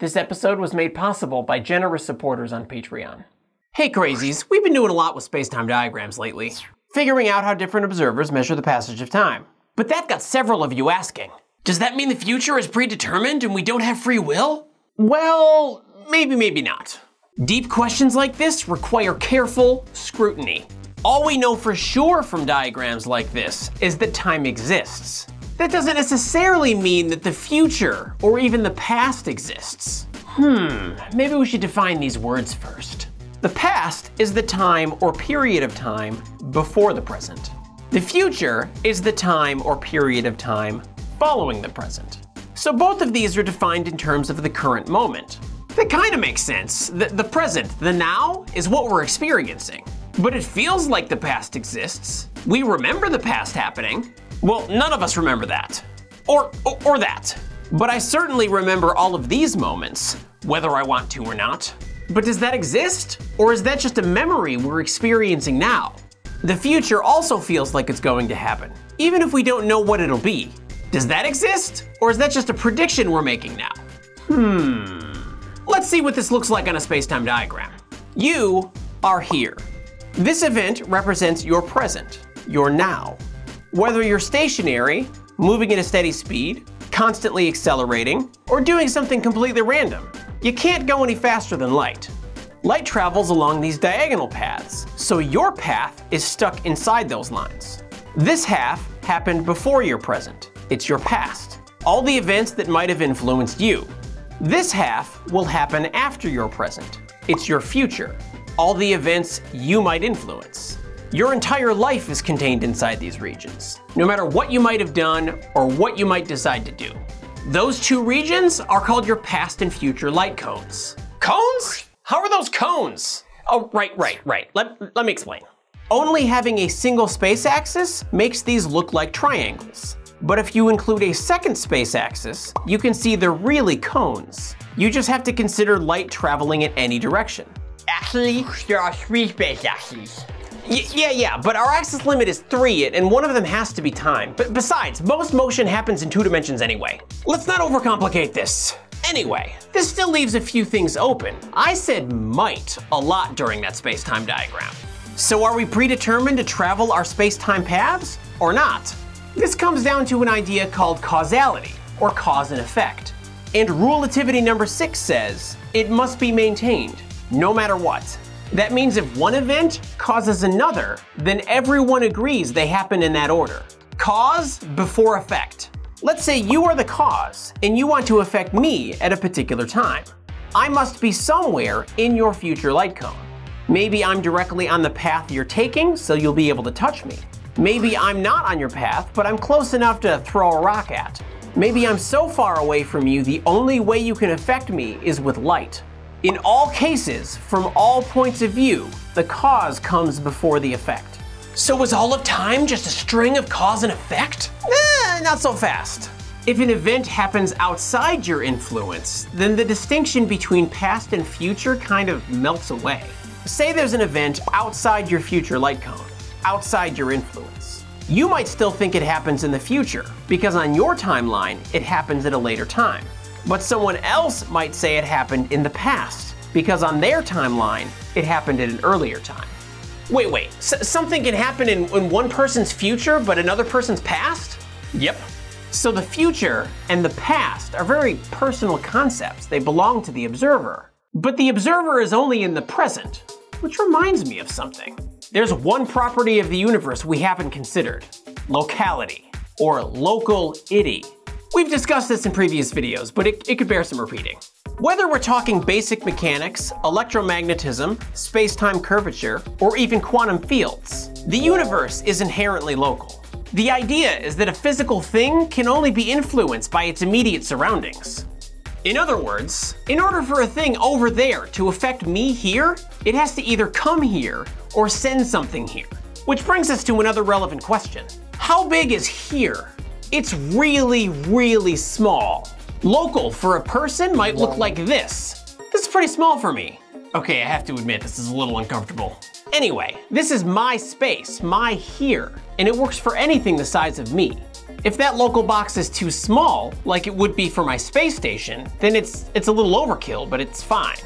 This episode was made possible by generous supporters on Patreon. Hey crazies, we've been doing a lot with space-time diagrams lately, figuring out how different observers measure the passage of time. But that got several of you asking, does that mean the future is predetermined and we don't have free will? Well, maybe, maybe not. Deep questions like this require careful scrutiny. All we know for sure from diagrams like this is that time exists. That doesn't necessarily mean that the future or even the past exists. Hmm, maybe we should define these words first. The past is the time or period of time before the present. The future is the time or period of time following the present. So both of these are defined in terms of the current moment. That kind of makes sense. The, the present, the now, is what we're experiencing. But it feels like the past exists. We remember the past happening. Well, none of us remember that. Or, or, or that. But I certainly remember all of these moments, whether I want to or not. But does that exist? Or is that just a memory we're experiencing now? The future also feels like it's going to happen, even if we don't know what it'll be. Does that exist? Or is that just a prediction we're making now? Hmm. Let's see what this looks like on a space-time diagram. You are here. This event represents your present, your now. Whether you're stationary, moving at a steady speed, constantly accelerating, or doing something completely random, you can't go any faster than light. Light travels along these diagonal paths, so your path is stuck inside those lines. This half happened before your present. It's your past. All the events that might have influenced you. This half will happen after your present. It's your future. All the events you might influence. Your entire life is contained inside these regions, no matter what you might have done or what you might decide to do. Those two regions are called your past and future light cones. Cones? How are those cones? Oh, right, right, right. Let, let me explain. Only having a single space axis makes these look like triangles. But if you include a second space axis, you can see they're really cones. You just have to consider light traveling in any direction. Actually, there are three space axes. Y yeah, yeah, but our axis limit is three, and one of them has to be time. But besides, most motion happens in two dimensions anyway. Let's not overcomplicate this. Anyway, this still leaves a few things open. I said might a lot during that space-time diagram. So are we predetermined to travel our space-time paths, or not? This comes down to an idea called causality, or cause and effect. And relativity number six says, it must be maintained, no matter what. That means if one event causes another, then everyone agrees they happen in that order. Cause before effect. Let's say you are the cause, and you want to affect me at a particular time. I must be somewhere in your future light cone. Maybe I'm directly on the path you're taking, so you'll be able to touch me. Maybe I'm not on your path, but I'm close enough to throw a rock at. Maybe I'm so far away from you, the only way you can affect me is with light. In all cases, from all points of view, the cause comes before the effect. So was all of time just a string of cause and effect? Eh, not so fast. If an event happens outside your influence, then the distinction between past and future kind of melts away. Say there's an event outside your future light cone, outside your influence. You might still think it happens in the future, because on your timeline, it happens at a later time. But someone else might say it happened in the past, because on their timeline, it happened at an earlier time. Wait, wait, S- something can happen in, in one person's future, but another person's past? Yep. So the future and the past are very personal concepts. They belong to the observer. But the observer is only in the present, which reminds me of something. There's one property of the universe we haven't considered locality, or local ity. We've discussed this in previous videos, but it, it could bear some repeating. Whether we're talking basic mechanics, electromagnetism, space-time curvature, or even quantum fields, the universe is inherently local. The idea is that a physical thing can only be influenced by its immediate surroundings. In other words, in order for a thing over there to affect me here, it has to either come here or send something here. Which brings us to another relevant question. How big is here? It's really, really small. Local for a person might look like this. This is pretty small for me. Okay, I have to admit, this is a little uncomfortable. Anyway, this is my space, my here, and it works for anything the size of me. If that local box is too small, like it would be for my space station, then it's, it's a little overkill, but it's fine.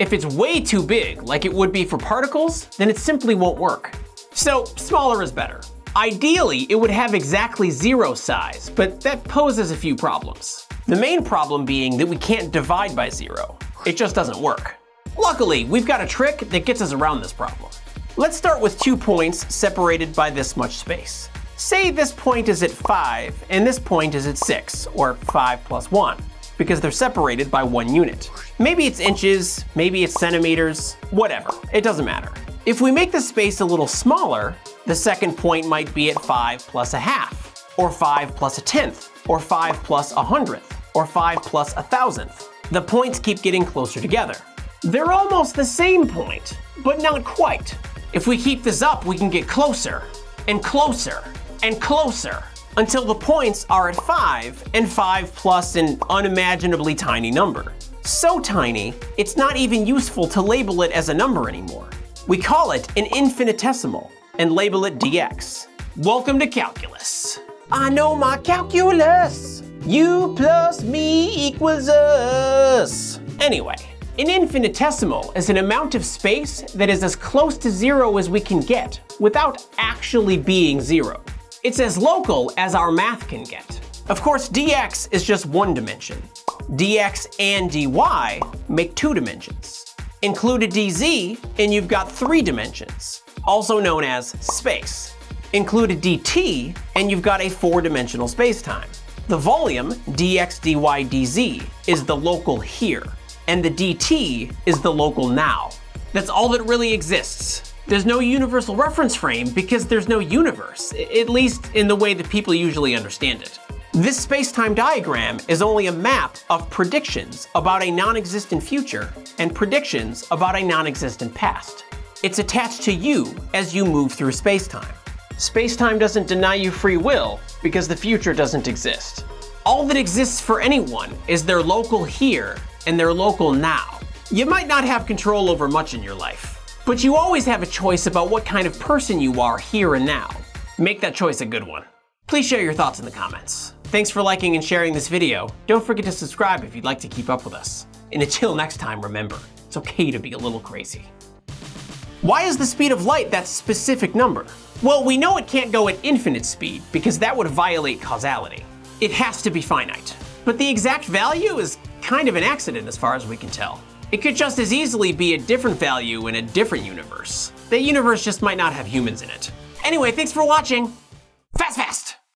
If it's way too big, like it would be for particles, then it simply won't work. So smaller is better. Ideally, it would have exactly zero size, but that poses a few problems. The main problem being that we can't divide by zero. It just doesn't work. Luckily, we've got a trick that gets us around this problem. Let's start with two points separated by this much space. Say this point is at 5 and this point is at 6, or 5 plus 1, because they're separated by one unit. Maybe it's inches, maybe it's centimeters, whatever, it doesn't matter. If we make the space a little smaller, the second point might be at 5 plus a half, or 5 plus a tenth, or 5 plus a hundredth, or 5 plus a thousandth. The points keep getting closer together. They're almost the same point, but not quite. If we keep this up, we can get closer, and closer, and closer, until the points are at 5, and 5 plus an unimaginably tiny number. So tiny, it's not even useful to label it as a number anymore. We call it an infinitesimal and label it dx. Welcome to calculus. I know my calculus. U plus me equals us. Anyway, an infinitesimal is an amount of space that is as close to zero as we can get without actually being zero. It's as local as our math can get. Of course, dx is just one dimension. dx and dy make two dimensions. Include a dz, and you've got three dimensions, also known as space. Include a dt, and you've got a four-dimensional spacetime. The volume, dx, dy, dz, is the local here, and the dt is the local now. That's all that really exists. There's no universal reference frame because there's no universe, at least in the way that people usually understand it. This space-time diagram is only a map of predictions about a non-existent future and predictions about a non-existent past. It's attached to you as you move through space-time. Space-time doesn't deny you free will because the future doesn't exist. All that exists for anyone is their local here and their local now. You might not have control over much in your life, but you always have a choice about what kind of person you are here and now. Make that choice a good one. Please share your thoughts in the comments. Thanks for liking and sharing this video. Don't forget to subscribe if you'd like to keep up with us. And until next time, remember, it's okay to be a little crazy. Why is the speed of light that specific number? Well, we know it can't go at infinite speed because that would violate causality. It has to be finite. But the exact value is kind of an accident as far as we can tell. It could just as easily be a different value in a different universe. That universe just might not have humans in it. Anyway, thanks for watching. Fast, fast!